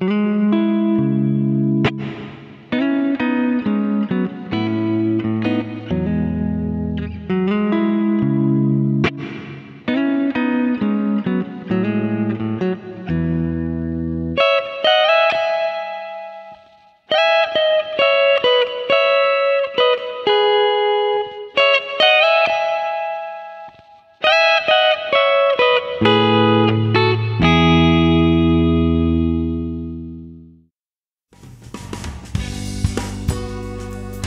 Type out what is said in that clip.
Mm-hmm.